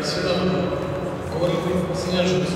беседа город Снежинск.